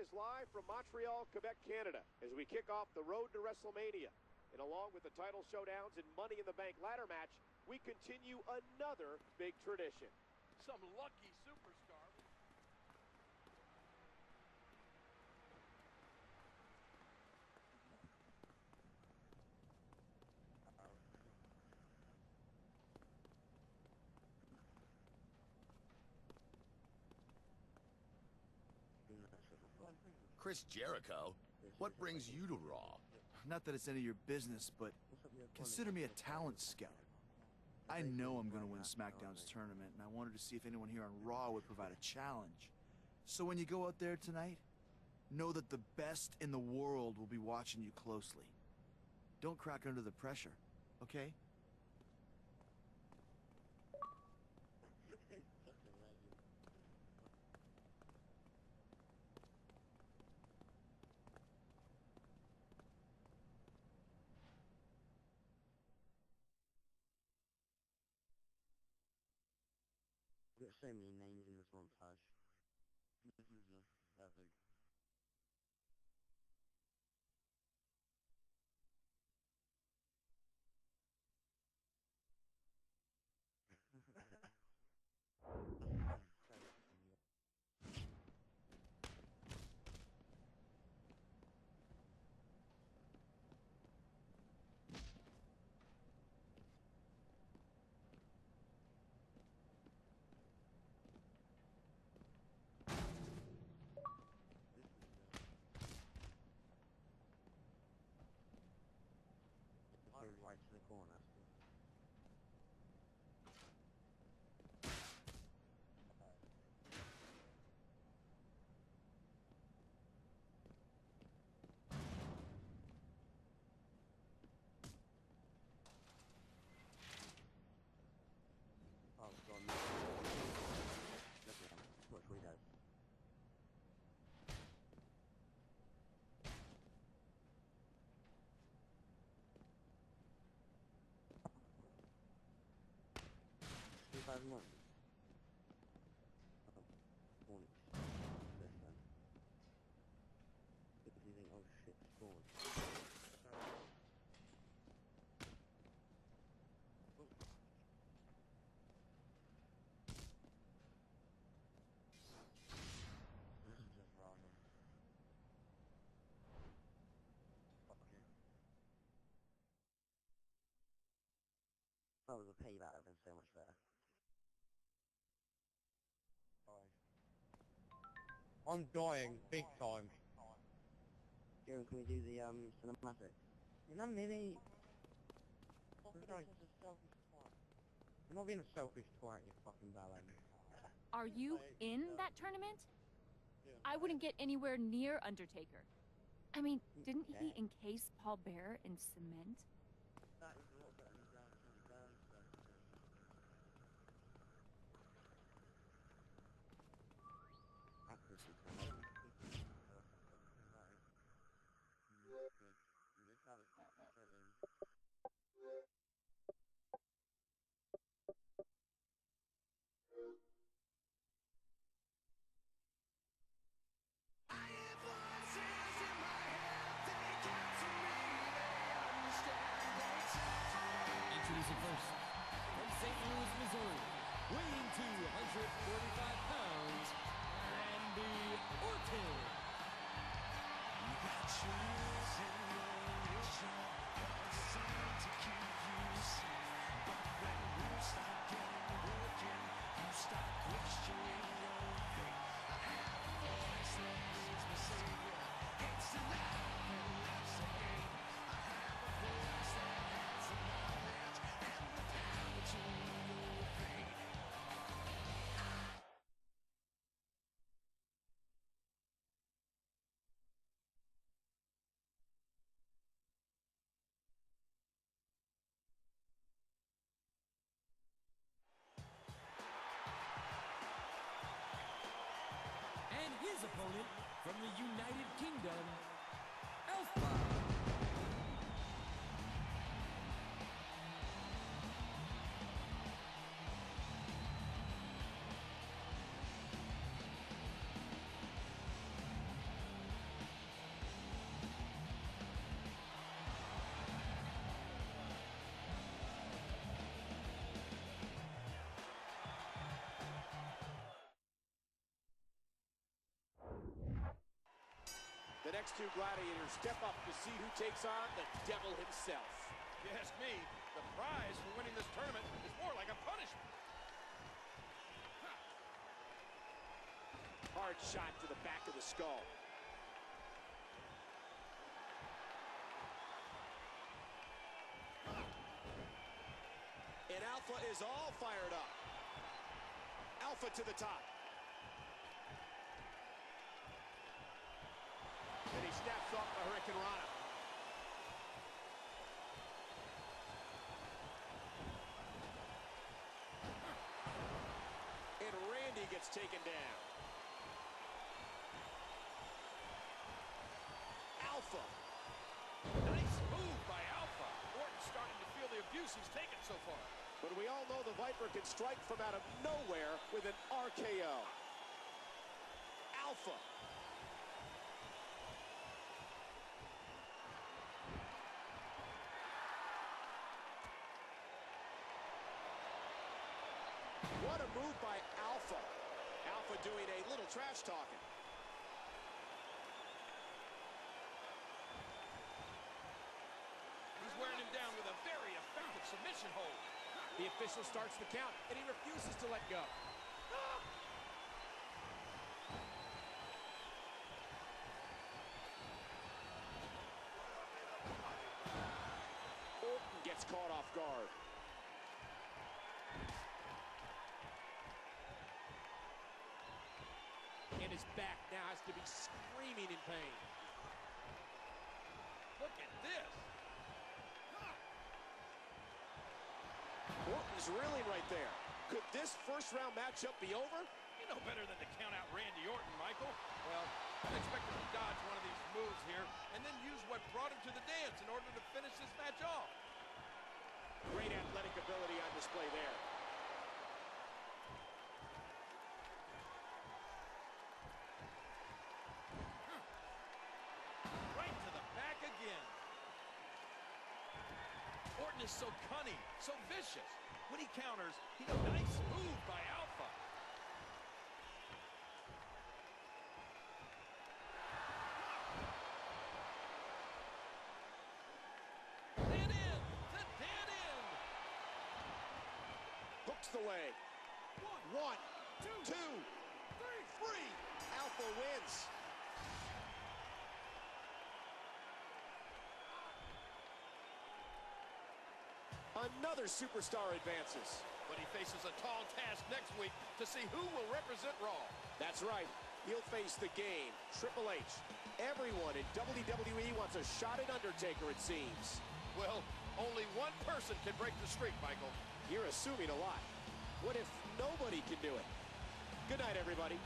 is live from Montreal, Quebec, Canada, as we kick off the road to WrestleMania. And along with the title showdowns and Money in the Bank ladder match, we continue another big tradition. Some lucky superstar. Chris Jericho? What brings you to Raw? Not that it's any of your business, but consider me a talent scout. I know I'm going to win SmackDown's tournament, and I wanted to see if anyone here on Raw would provide a challenge. So when you go out there tonight, know that the best in the world will be watching you closely. Don't crack under the pressure, okay? So many names in this montage. Right to the corner. Oh god, no. Look at him. Watch what he does. Two five. Oh, one. This then. Because you think, oh shit, spawn. Oh. You. That was a payback, been so much better. I'm dying big time. Kieran, can we do the um cinematic? You're not really. You're not- You're not being a selfish twat, you fucking ballet. Are you in that tournament? I wouldn't get anywhere near Undertaker. I mean, didn't he encase Paul Bearer in cement? Next two gladiators step up to see who takes on the devil himself. If you ask me, the prize for winning this tournament is more like a punishment. Hard shot to the back of the skull. And Alpha is all fired up. Alpha to the top. And he snaps off the hurricanrana. And Randy gets taken down. Alpha. Nice move by Alpha. Orton's starting to feel the abuse he's taken so far. But we all know the Viper can strike from out of nowhere with an RKO. Alpha. What a move by Alpha. Alpha doing a little trash talking. He's wearing him down with a very effective submission hold. The official starts the count, and he refuses to let go. Orton gets caught off guard. And his back now has to be screaming in pain. Look at this. Orton's reeling right there. Could this first round matchup be over? You know better than to count out Randy Orton, Michael. Well, I expect him to dodge one of these moves here and then use what brought him to the dance in order to finish this match off. Great athletic ability on display there. Right to the back again. Orton is so cunning, so vicious. When he counters, he knows nice move by Alpha. Dead end, the dead end. Hooks the leg. One, two, three. Alpha wins. Another superstar advances. But he faces a tall task next week to see who will represent Raw. That's right. He'll face the game, Triple H. Everyone in WWE wants a shot at Undertaker, it seems. Well, only one person can break the streak, Michael. You're assuming a lot. What if nobody can do it? Good night, everybody.